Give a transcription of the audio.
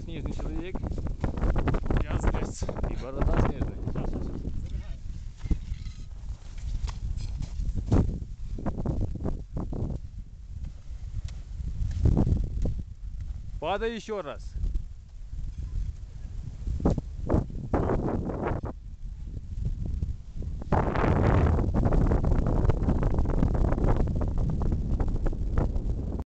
снежный человек Я здесь. и борода снежная. Падай еще раз.